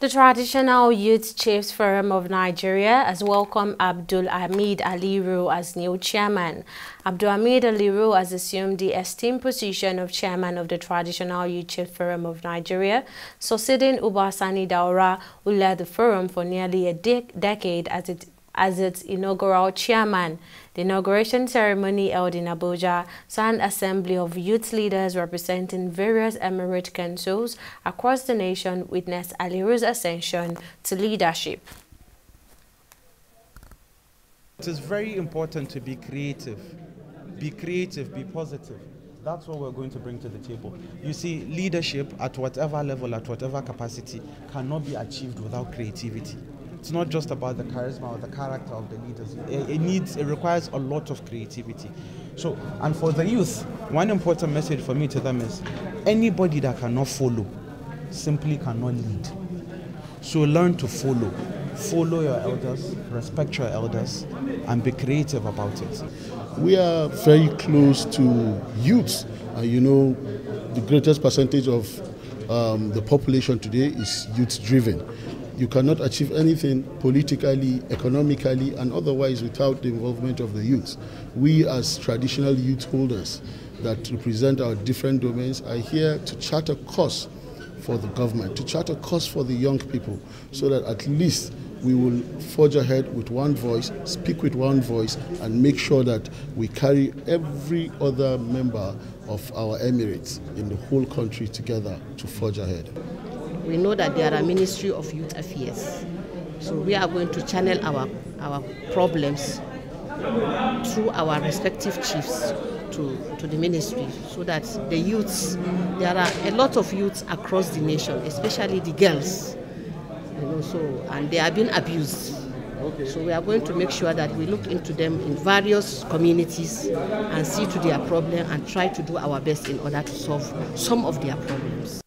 The Traditional Youth Chiefs Forum of Nigeria has welcomed Abdul Hamid Aliru as new chairman. Abdul Hamid Aliru has assumed the esteemed position of chairman of the Traditional Youth Chiefs Forum of Nigeria, succeeding Ubasani Daura, who led the forum for nearly a de decade as it as its inaugural chairman. The inauguration ceremony held in Abuja saw an assembly of youth leaders representing various emirate councils across the nation witness Aliru's ascension to leadership. It is very important to be creative. Be creative, be positive. That's what we're going to bring to the table. You see, leadership at whatever level, at whatever capacity, cannot be achieved without creativity it's not just about the charisma or the character of the leaders. It, needs, it requires a lot of creativity. So, and for the youth, one important message for me to them is anybody that cannot follow simply cannot lead. So learn to follow. Follow your elders, respect your elders, and be creative about it. We are very close to youth. Uh, you know, the greatest percentage of um, the population today is youth driven. You cannot achieve anything politically, economically, and otherwise without the involvement of the youth. We, as traditional youth holders that represent our different domains, are here to chart a course for the government, to chart a course for the young people, so that at least we will forge ahead with one voice, speak with one voice, and make sure that we carry every other member of our emirates in the whole country together to forge ahead we know that there are Ministry of Youth Affairs. So we are going to channel our, our problems through our respective chiefs to, to the ministry so that the youths, there are a lot of youths across the nation, especially the girls, you know, so, and they are being abused. Okay. So we are going to make sure that we look into them in various communities and see to their problem and try to do our best in order to solve some of their problems.